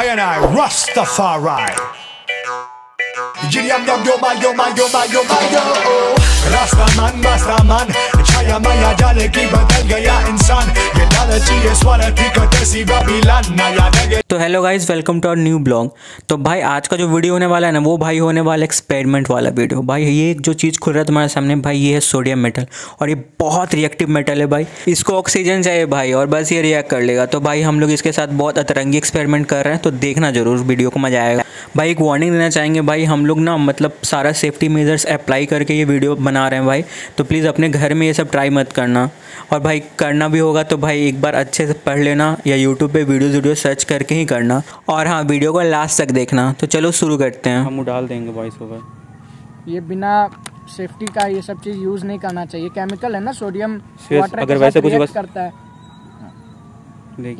I and I, Rastafari. Giriam dog yo ba yo ba yo ba yo ba yo Rastaman, Rastaman, Chaya maya jale ki badal ya insan तो hello guys welcome to our new blog तो भाई, आज का जो video होने वाला है ना, वो भाई होने वाला एक्सपेरिमेंट वाला वीडियो भाई, ये जो चीज़ खुल रहा है तुम्हारे सामने, भाई, ये है सोडियम मेटल और ये बहुत रिएक्टिव मेटल है भाई. इसको ऑक्सीजन चाहिए भाई, और बस ये रिएक्ट कर लेगा. तो भाई, हम लोग इसके साथ बहुत अतरंगी एक्सपेरिमेंट कर रहे हैं तो देखना ज़रूर वीडियो को, मज़ा आएगा. भाई, एक वार्निंग देना चाहेंगे भाई, हम लोग ना मतलब सारा सेफ्टी मेजर्स अप्लाई करके ये वीडियो बना रहे हैं भाई. तो प्लीज़ अपने घर में ये सब ट्राई मत करना. और भाई, करना भी होगा तो भाई एक बार अच्छे से पढ़ लेना या यूट्यूब पे वीडियो वीडियो सर्च करके ही करना। और हाँ वीडियो को लास्ट तक देखना। तो चलो शुरू करते हैं। हम डाल देंगे वॉइस ओवर ये बिना सेफ्टी का ये सब चीज़ यूज़ नहीं करना चाहिए। केमिकल है ना सोडियम वाटर अगर वैसे कुछ बस- करता है।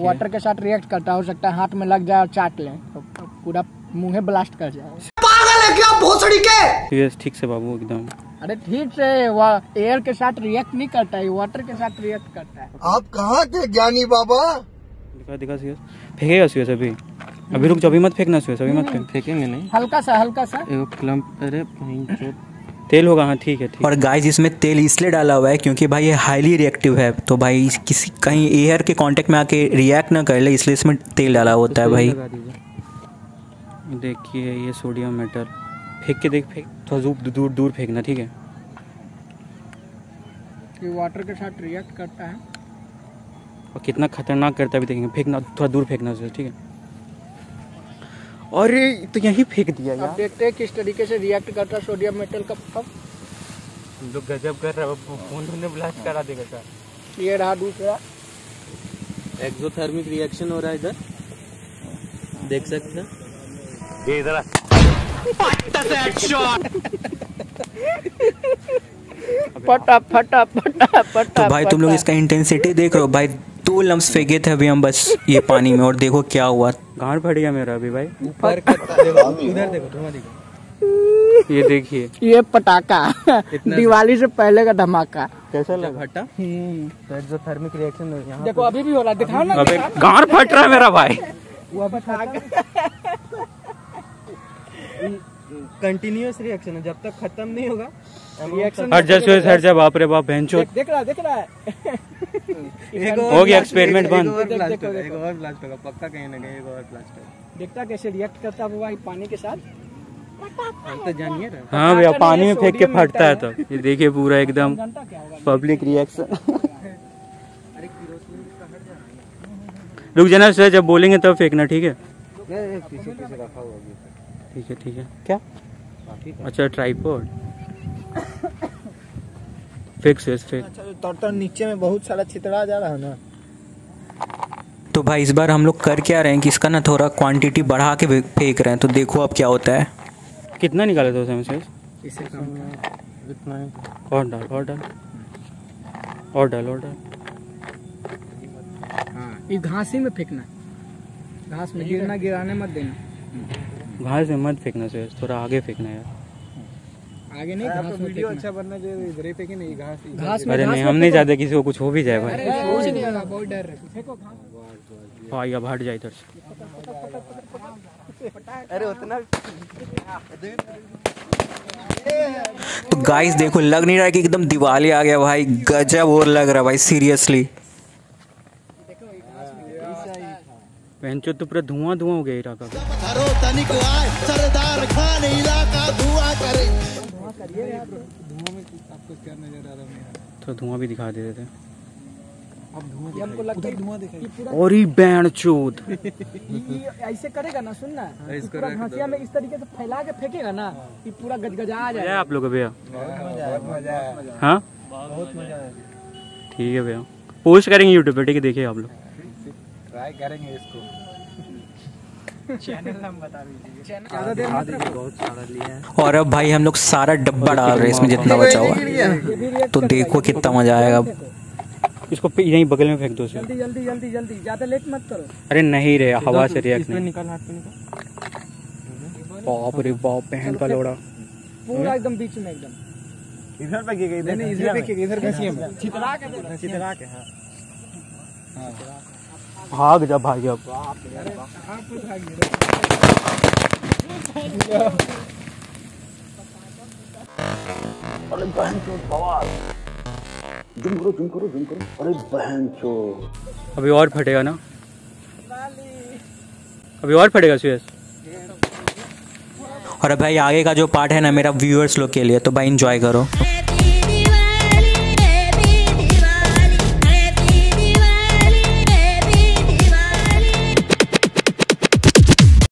वाटर के साथ रिएक्ट करता है हो सकता है हाथ में लग जाए और चाट ले। तो पूरा मुँह ब्लास्ट कर जाए। सीरियस ठीक से बाबू एकदम। अरे ठीक से एयर के साथ रिएक्ट नहीं करता है वाटर के साथ रिएक्ट करता है। आप कहाँ के ज्ञानी बाबा? दिखा दिखा सीरियस फेंकेगा सीरियस अभी अभी रुक जाओ अभी मत फेंकना सीरियस अभी मत फेंक। फेंकेंगे नहीं। हल्का सा हल्का सा। एक क्लम्प अरे तेल होगा हाँ ठीक है ठीक। और गाइस इसमें तेल इसलिए डाला हुआ है क्योंकि भाई ये हाईली रिएक्टिव है। तो भाई किसी कहीं एयर के कांटेक्ट में आके रिएक्ट ना कर ले इसलिए इसमें तेल डाला होता है भाई। देखिए ये सोडियम मेटल फेंक के देख फेंक। थोड़ा दूर दूर दूर फेंकना ठीक है? कि वाटर के साथ रिएक्ट करता है। और कितना खतरनाक करता है भी देखेंगे। फेंकना थोड़ा दूर फेंकना सीरियस ठीक है? अरे तो यहीं फेंक दिया अब देखते हैं किस तरीके से रिएक्ट करता है सोडियम मेटल का कप लोग गजब कर रहा है फ़ोन ने ब्लास्ट करा देगा सर। ये रहा दूसरा। एक्सोथर्मिक रिएक्शन हो रहा है इधर। देख सकते हैं। पटा फटा पटा पटा तो भाई तुम लोग इसका इंटेंसिटी देख रहे हो? भाई दो लम्स फेंके थे अभी हम बस ये पानी में और देखो क्या हुआ। गांड फट गया मेरा अभी भाई। उधर देखो धुआँ देखो ये देखिए। ये पटाखा। दिवाली से पहले का धमाका। कैसा लगा? फटा। हम्म। एक्सोथर्मिक रिएक्शन देखो अभी भी हो रहा है दिखाओ ना अबे गांड फट रहा है मेरा भाई। कंटिन्यूअस रिएक्शन है जब तक खत्म नहीं होगा रिएक्शन हट जा सुरेश हट जा बाप रे बाप बहनचो देख देख रहा देख रहा है। एक हो गया एक्सपेरिमेंट बंद। एक और ब्लास्ट होगा पक्का कहीं ना कहीं एक और ब्लास्ट होगा देखता कैसे रिएक्ट करता है वो भाई पानी के साथ। तो जानिए हाँ भैया पानी में फेंक के फटता है तो। ये देखिए पूरा एकदम क्या होगा। पब्लिक रिएक्शन रुक जाना सुरेश जब बोलेंगे तब फेंकना ठीक है? पीछे पीछे रखा हुआ ठीक है ठीक है। क्या? अच्छा ट्राईपोड फेंक सुरेश फेंक तो, तो नीचे में बहुत सारा छितरा जा रहा है ना? तो भाई इस बार हम लोग कर क्या रहे हैं कि इसका ना थोड़ा क्वांटिटी बढ़ा के फेंक रहे हैं तो देखो अब क्या होता है। कितना निकाले थे उसमें सुरेश इससे कम इतना ही। और डाल और डाल। और डाल और डाल। हाँ ये घास ही में फेंकना घास में गिरना गिराने मत देना। घास में मत फेंकना सुरेश थोड़ा आगे फेंकना यार। आगे नहीं घास में वीडियो अच्छा बनना चाहिए इधर ही फेंके नहीं घास घास अरे नहीं हम नहीं। चाहते किसी को कुछ हो भी जाए भाई। कुछ नहीं होगा बहुत डर है। फेंको घास। भाई अब हट जाए इधर से। अरे उतना तो गाइस देखो लग नहीं रहा है कि एकदम दिवाली आ गया भाई। गजब और लग रहा है भाई सीरियसली बहनचोद तो पूरा धुआँ धुआँ हो गया इलाका का। सरदार खान इलाका धुआँ करे तो धुआँ भी दिखा देते। थे ये हमको लगता है धुआँ दिखाई पूरा और ही बैंड चोद ऐसे करेगा ना सुनना पूरा घासिया में इस तरीके से फैला के फेंकेगा ना ये पूरा गजगजा आ है जाएगा आप लोग भैया। हाँ? ठीक है भैया। पोस्ट करेंगे यूट्यूब पे ठीक है देखिए आप लोग। ट्राई करेंगे इसको। ज़्यादा देर मत रखो। बहुत सारा लिया है। और अब भाई हम लोग सारा डब्बा डाल रहे हैं इसमें जितना बचा हुआ। है तो देखो कितना मज़ा आएगा। इसको पे- यहीं बगल में फेंक दो जल्दी जल्दी जल्दी जल्दी। ज़्यादा लेट मत करो। अरे नहीं रे हवा से रिएक्ट नहीं। निकाल हाथ पे निकाल। बाप रे बाप बहन का लोड़ा। पूरा एकदम बीच में एकदम। इधर फेंकेगा इधर नहीं इधर फेंकेगा इधर घसीए में छितरा के। छितरा के हाँ। भाग जा भाई अब। अरे बहन चो अभी और फटेगा ना? अभी और फटेगा सुयस और भाई आगे का जो पार्ट है ना मेरा व्यूअर्स लोग के लिए तो भाई इंजॉय करो।